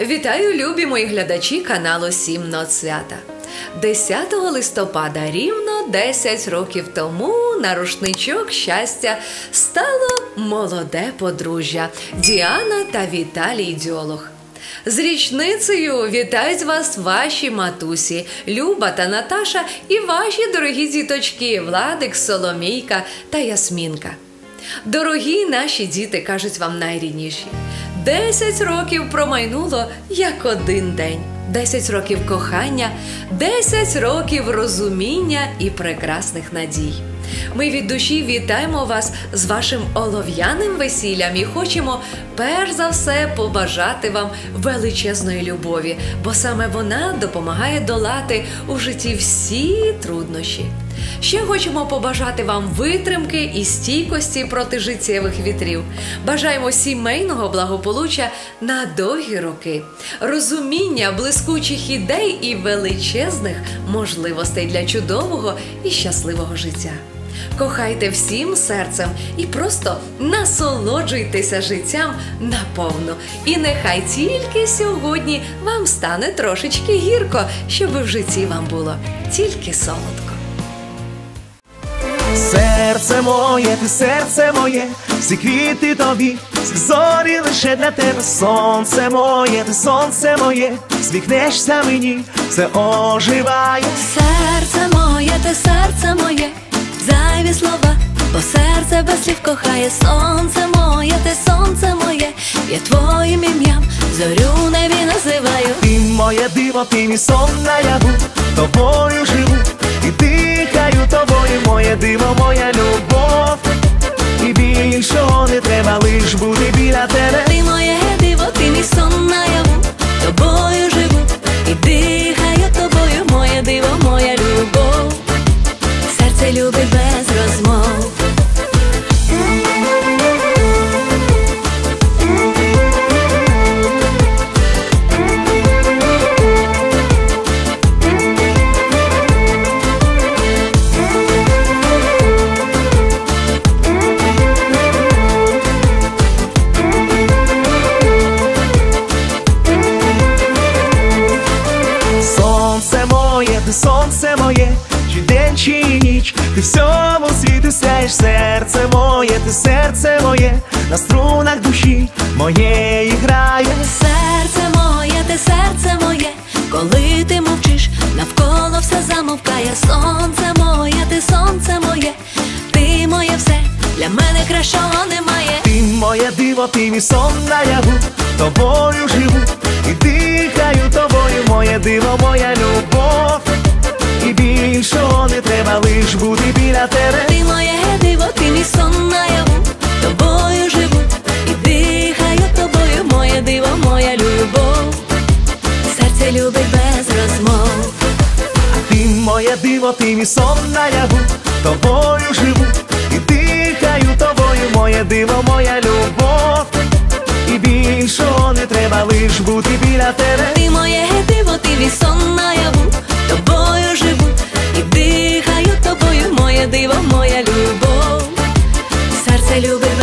Вітаю, любі мої глядачі каналу Сім Нот Свята. 10 листопада, рівно 10 років тому, на рушничок щастя стало молоде подружжя Діана та Віталій Дьолог. З річницею вітають вас ваші матусі Люба та Наташа і ваші дорогі діточки Владик, Соломійка та Ясмінка. Дорогі наші діти кажуть вам найрідніші. Десять років промайнуло як один день. Десять років кохання, десять років розуміння і прекрасних надій. Ми від душі вітаємо вас з вашим олов'яним весіллям і хочемо перш за все побажати вам величезної любові, бо саме вона допомагає долати у житті всі труднощі. Ще хочемо побажати вам витримки і стійкості проти життєвих вітрів. Бажаємо сімейного благополуччя на довгі роки, розуміння блискучих ідей і величезних можливостей для чудового і щасливого життя. Кохайте всім серцем і просто насолоджуйтеся життям наповну. І нехай тільки сьогодні вам стане трошечки гірко, щоб в житті вам було тільки солодко. Серце моє, ти серце моє, всі квіти тобі, всі зорі лише для тебе, сонце моє, ти сонце моє, сміхнешся мені, все оживає. Серце моє, ти серце моє, зайві слова, бо серце без слів кохає, сонце моє, ти сонце моє, я твоїм ім'ям зорю небі називаю. Ти моє диво, ти мій сон наяву, тобою живу тобою, диво, моя любов. І більшого не треба лиш бути біля тебе. Сонце моє, чи день, чи ніч, ти всьому світу сяєш, серце моє, ти серце моє, на струнах душі моєї грає. Серце моє, ти серце моє, коли ти мовчиш, навколо все замовкає. Сонце моє, ти сонце моє, ти моє все, для мене кращого немає. Ти моє диво, ти мій сон наяву, тобою живу і дихаю тобою, моє диво, моя любов. любить без розмов. Ти моє диво, ти мій сон наяву, тобою живу і дихаю тобою, моє диво, моя любов. І більшого не треба лиш бути біля тебе. Ти моє диво, ти мій сон наяву, тобою живу і дихаю тобою, моє диво, моя любов. Серце любить.